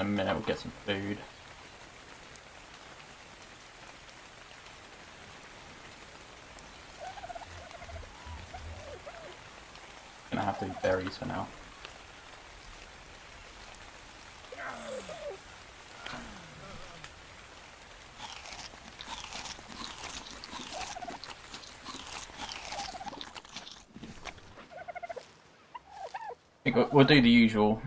in a minute. We'll get some food. Gonna have to be berries for now. We'll do the usual.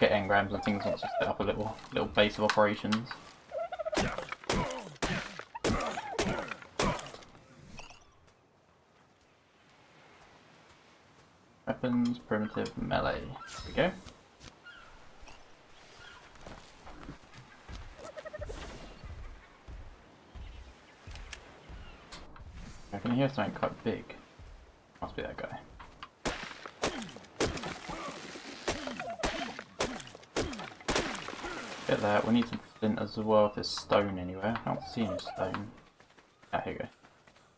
Get engrams and things once we set up a little little base of operations. Weapons, primitive, melee. There we go. I can hear something quite big. Must be that guy. Get that. We need some flint as well if there's stone anywhere. I don't see any stone. Ah, here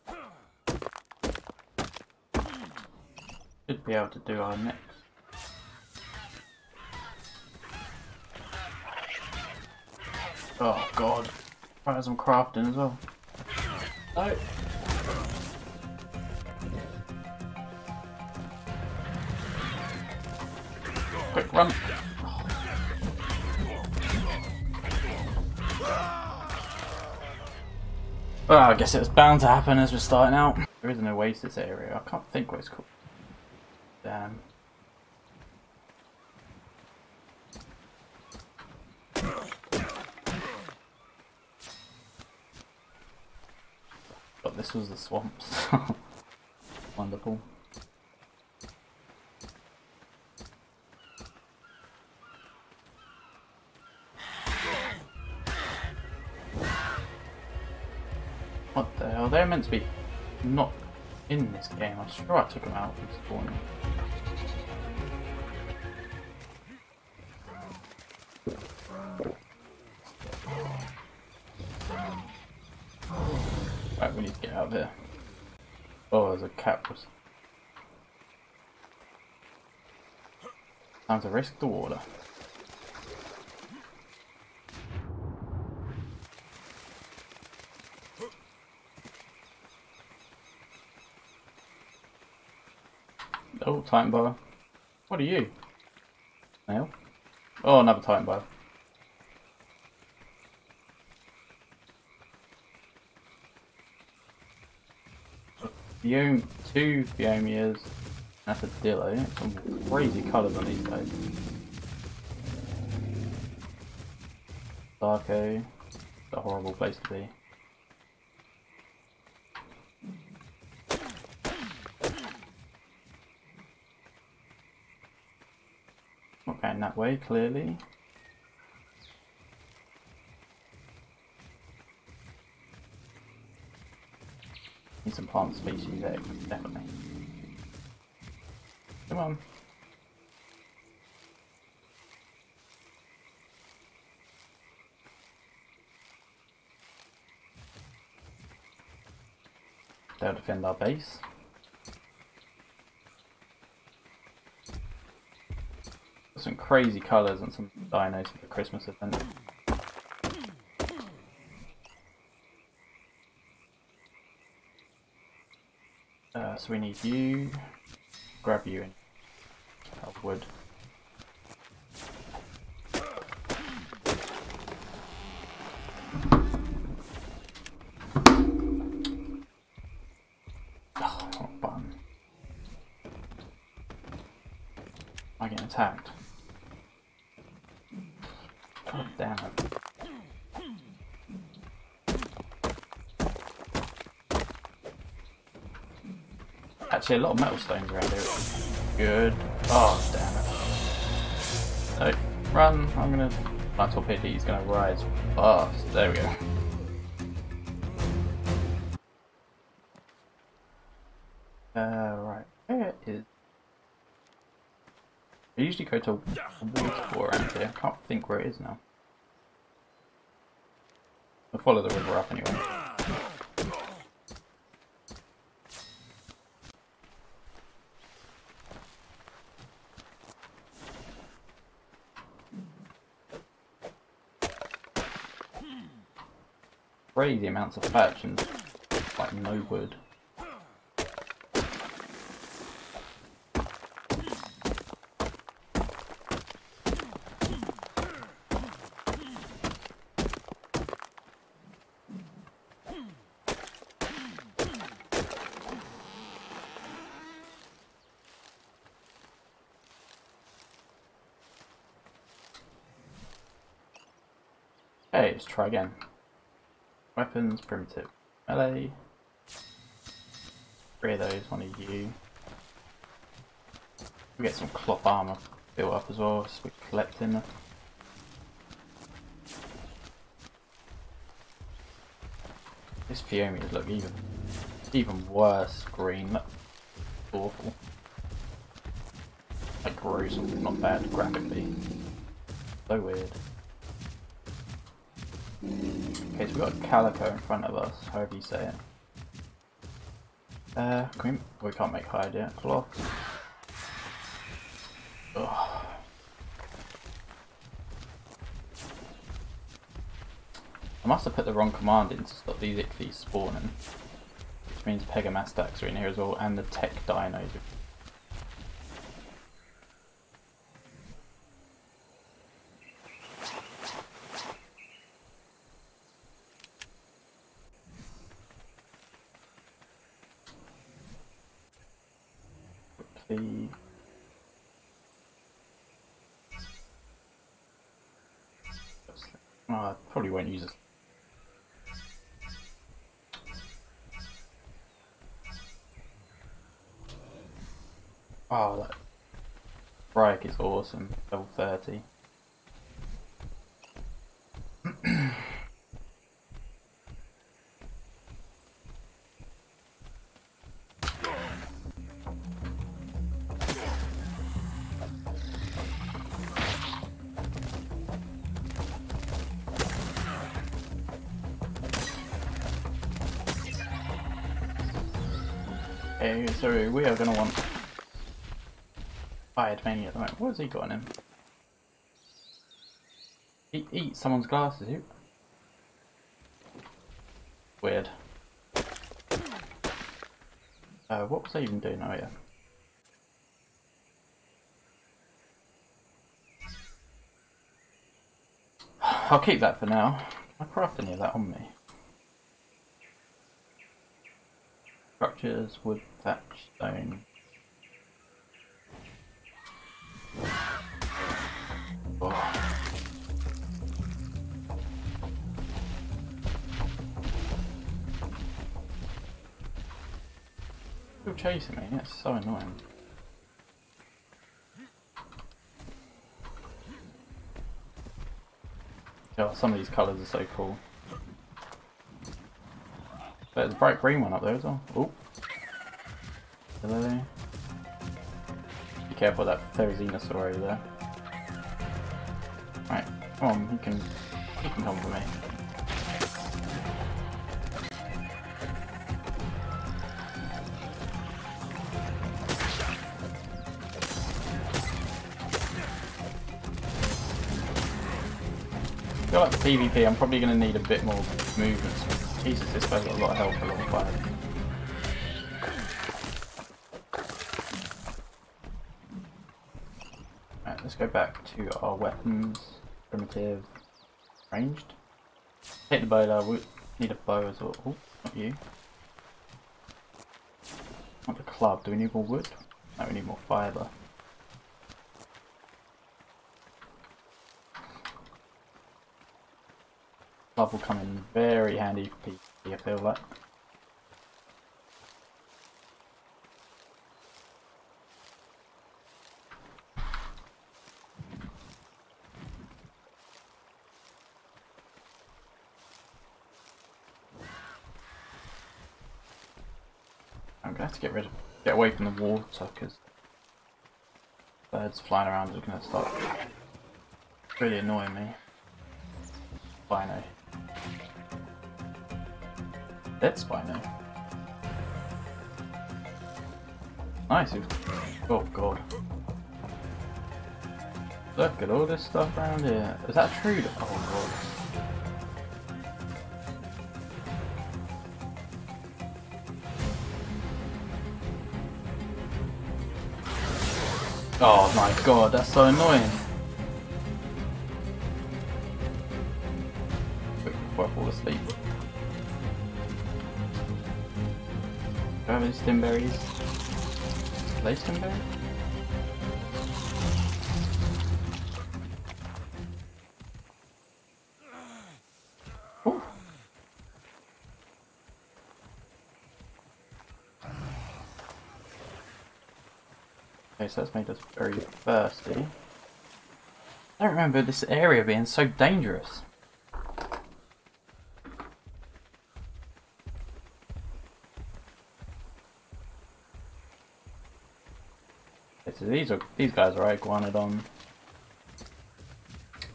we go. Should be able to do our next. Oh god. Right as I'm crafting as well. No. Quick run. Well, I guess it was bound to happen as we're starting out. There is an oasis area. I can't think what it's called. Damn. But this was the swamps. Wonderful. They're meant to be not in this game. I'm sure I took them out from spawning. Right, we need to get out of here. Oh, there's a cat. Time to risk the water. Oh, time bar. What are you? Nail? Oh, another time bar. Biome, two Phiomias. That's a dillo. Some crazy colours on these guys. Darko. It's a horrible place to be. Not going that way, clearly. Need some plant species there, definitely. Come on. They'll defend our base. Some crazy colours and some dinos for the Christmas event. Uh, so we need you. Grab you and oh, wood. Oh, attacked? Actually, a lot of metal stones around here. Good. Oh, damn it. No, run. I'm gonna. My torpor is gonna rise fast. There we go. Uh, right. I usually go to a waterfall around here. I can't think where it is now follow the river up anyway. Crazy amounts of factions, like no wood. Okay, let's try again. Weapons, primitive, melee. Three of those, one of you. We get some cloth armor built up as well, so we're collecting. them. This Phiomias look even even worse green. That's awful. Like gruesome, not bad graphically. So weird. Okay, so we've got Calico in front of us, however you say it. Uh, can we, we can't make hide yet. Cloth. Ugh. I must have put the wrong command in to stop these Ichthyes spawning. Which means Pegomastax are in here as well, and the tech dinos. Quickly. Oh, I probably won't use this. Oh, that Brike is awesome. Level 30. What has he got on him? He eat someone's glasses. Weird. Uh, what was I even doing? Oh yeah. I'll keep that for now. I craft any of that on me. Structures, wood, thatch, stone. Still chasing me, that's so annoying. Oh, some of these colours are so cool. There's a bright green one up there as well. Oh. Hello. Be careful that Therizinosaur over there. Right, come on, he can he can come for me. Feel like the PvP I'm probably going to need a bit more movement. Jesus, this guy's got a lot of health along fire. Right, let's go back to our weapons. Primitive. Ranged. Hit the bow there, we need a bow as well. Oh, not you. Not the club. Do we need more wood? No, we need more fibre. Club will come in very handy for PvP, I feel like. I'm gonna have to get rid of, get away from the water because birds flying around are gonna start really annoying me. That's by now. Eh? Nice. Oh god. Look at all this stuff around here. Is that true? Oh god. Oh my god, that's so annoying. Stimberries? Are they? Ooh. Okay, so that's made us very thirsty. I don't remember this area being so dangerous. So these are these guys are iguanodon,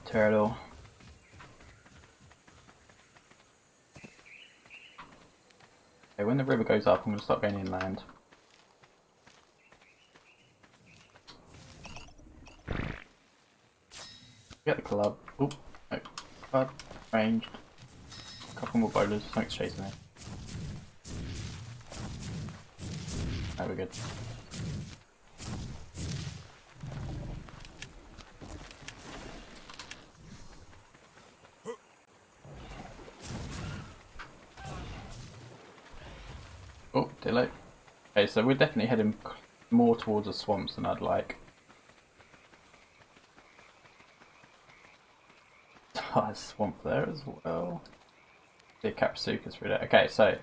turtle. Okay, when the river goes up, I'm gonna start going inland. Get the club. Oop. No. Club. Ranged. couple more bowlers. Something's chasing me. Oh, we're good. Oh, delay. Okay, so we're definitely heading more towards the swamps than I'd like. Oh, swamp there as well. See Kaprosuchus through there. Okay, so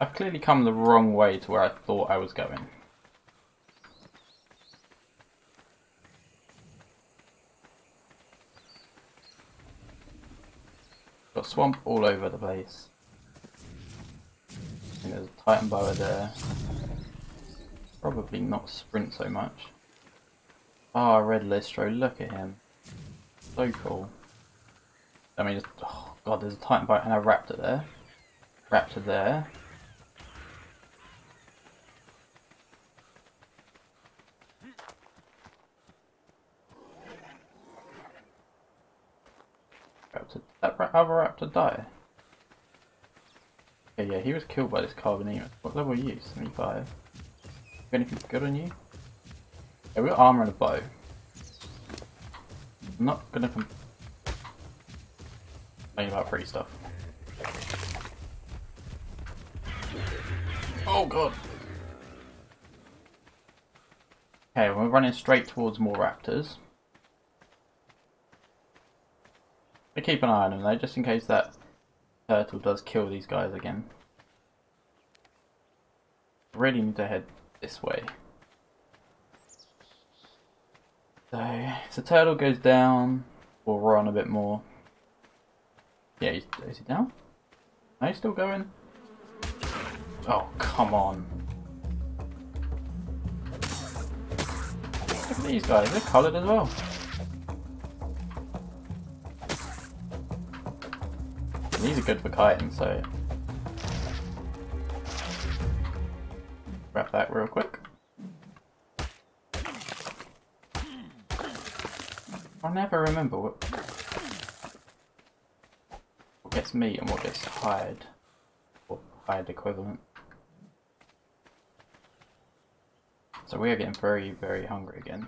I've clearly come the wrong way to where I thought I was going. Got swamp all over the place. Titanoboa there. Probably not sprint so much. Ah, oh, red Lystro, look at him. So cool. I mean, oh god, there's a Titanoboa and a Raptor there. Raptor there. Raptor, that other Raptor die? Okay, yeah, he was killed by this Carbonemys. What level are you? 75. Anything good on you? Yeah, we got armor and a bow. I'm not gonna complain about free stuff. Oh god! Okay, we're running straight towards more raptors. I keep an eye on them though, just in case that turtle does kill these guys again. Really need to head this way. So, if the turtle goes down, we'll run a bit more. Yeah, is he down? Are you still going? Oh, come on. Look at these guys, they're coloured as well. These are good for kiting, so... Wrap that real quick. I never remember what, what gets meat and what gets hide. Or hide equivalent. So we are getting very, very hungry again.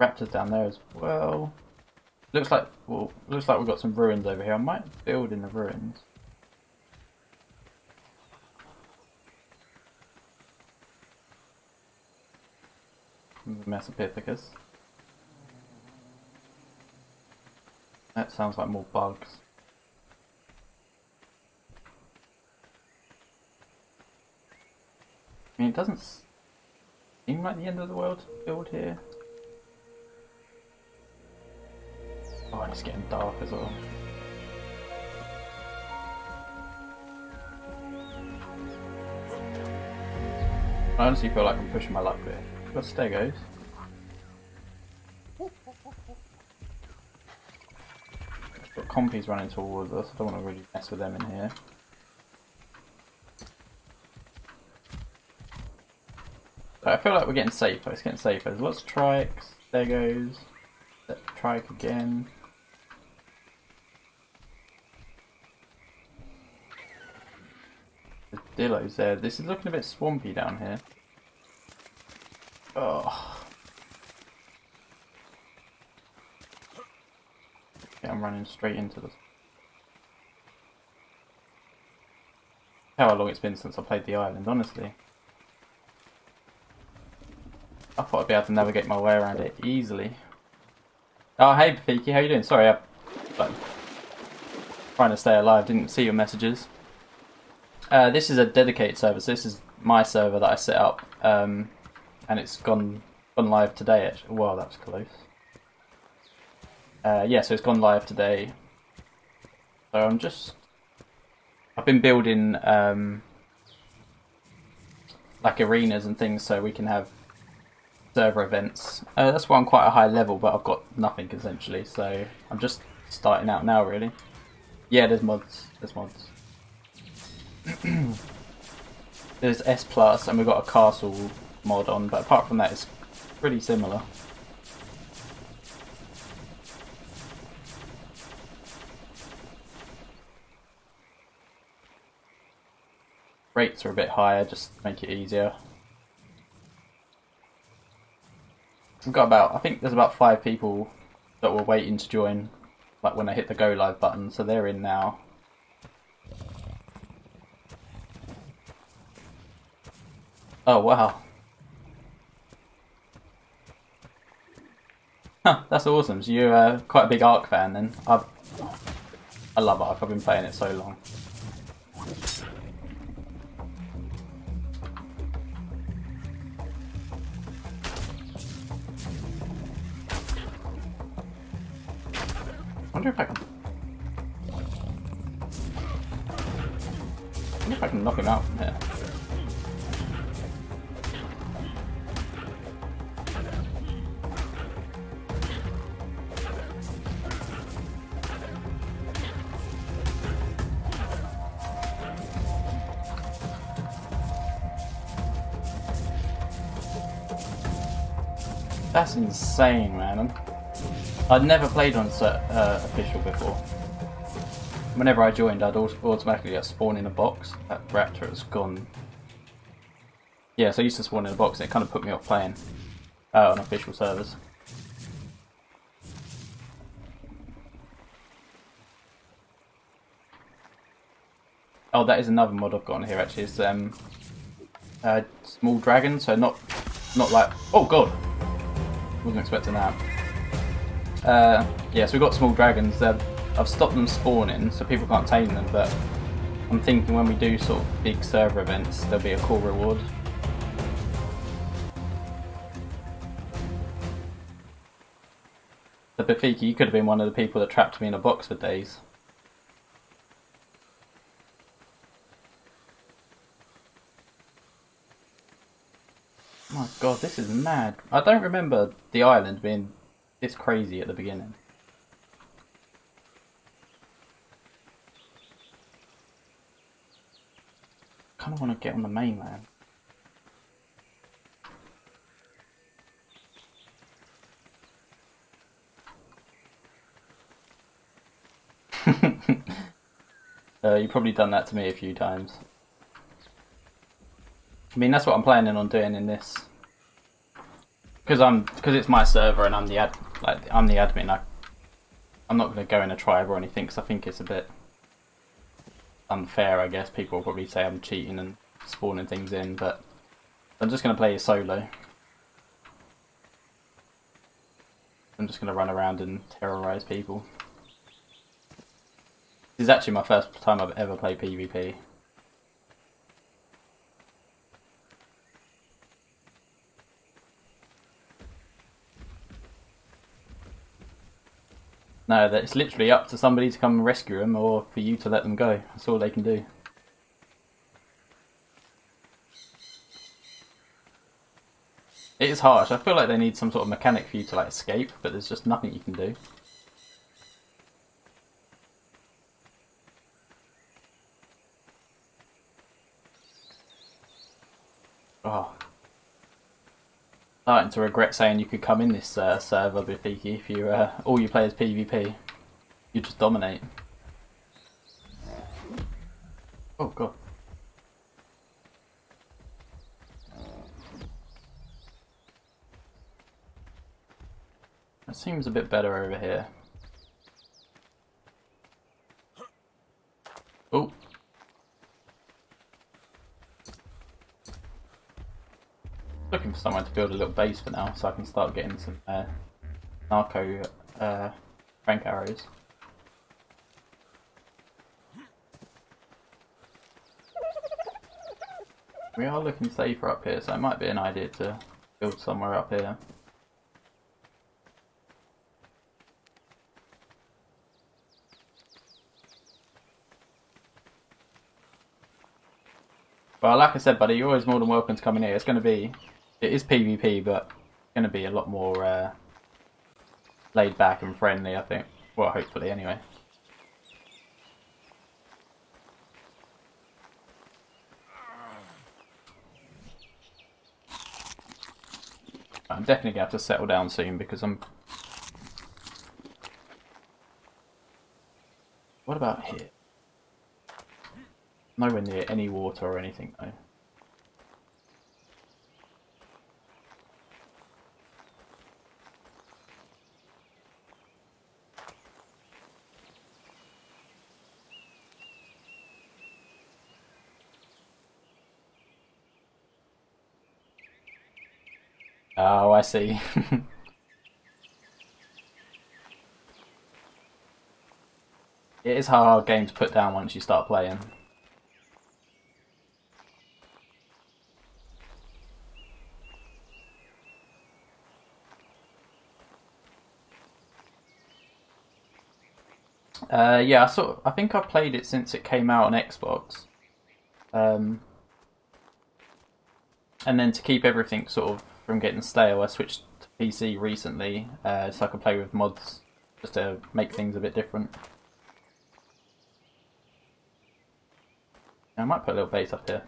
Raptors down there as well. Looks like well, looks like we've got some ruins over here. I might build in the ruins. Mesopithecus. That sounds like more bugs. I mean, it doesn't seem like the end of the world to build here. Oh, it's getting dark as well. I honestly feel like I'm pushing my luck there. Got stegos. Got compies running towards us, I don't want to really mess with them in here. I feel like we're getting safer, it's getting safer. There's lots of trikes, stegos, trike again. Armadillos there. This is looking a bit swampy down here. Oh. I'm running straight into this. How long it's been since I played the island, honestly. I thought I'd be able to navigate my way around it easily. Oh, hey, Fiki, how you doing? Sorry, I'm like, trying to stay alive. Didn't see your messages. Uh, this is a dedicated server. So this is my server that I set up, um, and it's gone gone live today. Actually, wow, that's close. Uh, yeah, so it's gone live today. So I'm just, I've been building um, like arenas and things so we can have server events. Uh, that's why I'm quite a high level, but I've got nothing essentially. So I'm just starting out now, really. Yeah, there's mods. There's mods. there's S plus, and we've got a castle mod on, but apart from that, it's pretty similar. Rates are a bit higher, just to make it easier. We've got about, I think there's about five people that were waiting to join, like when I hit the go live button, so they're in now. Oh wow. Huh, that's awesome. So you're uh, quite a big Ark fan then. I've, I love Ark, I've been playing it so long. wonder if I can... I wonder if I can knock him out from here. That's insane, man. I'd never played on uh, official before. Whenever I joined, I'd automatically get spawned in a box. That raptor has gone. Yeah, so I used to spawn in a box, and it kind of put me off playing uh, on official servers. Oh, that is another mod I've got on here. Actually, it's um, uh, small dragon. So not, not like. Oh god, wasn't expecting that. Uh, yeah, so we've got small dragons. Uh, I've stopped them spawning, so people can't tame them, but I'm thinking when we do sort of big server events, there'll be a cool reward. The Bafiki, you could have been one of the people that trapped me in a box for days. God, this is mad. I don't remember the island being this crazy at the beginning. kind of want to get on the mainland. uh, you've probably done that to me a few times. I mean, that's what I'm planning on doing in this. Because I'm because it's my server and I'm the ad like I'm the admin. I I'm not going to go in a tribe or anything because I think it's a bit unfair. I guess people will probably say I'm cheating and spawning things in, but I'm just going to play solo. I'm just going to run around and terrorize people. This is actually my first time I've ever played PvP. No, that it's literally up to somebody to come rescue them or for you to let them go. That's all they can do. It is harsh. I feel like they need some sort of mechanic for you to like escape, but there's just nothing you can do. starting to regret saying you could come in this uh, server, Bifiki, if you uh, all you play is PvP. You just dominate. Oh god. That seems a bit better over here. Oh. Looking for somewhere to build a little base for now, so I can start getting some uh, narco uh, frank arrows. We are looking safer up here, so it might be an idea to build somewhere up here. Well, like I said, buddy, you're always more than welcome to come in here. It's going to be, it is PvP, but going to be a lot more uh, laid back and friendly, I think. Well, hopefully, anyway. I'm definitely going to have to settle down soon because I'm... What about here? Nowhere near any water or anything though. Oh, I see. it is a hard game to put down once you start playing. Uh, yeah, I sort. Of, I think I played it since it came out on Xbox. Um, and then to keep everything sort of from getting stale, I switched to PC recently, uh, so I can play with mods just to make things a bit different. I might put a little base up here.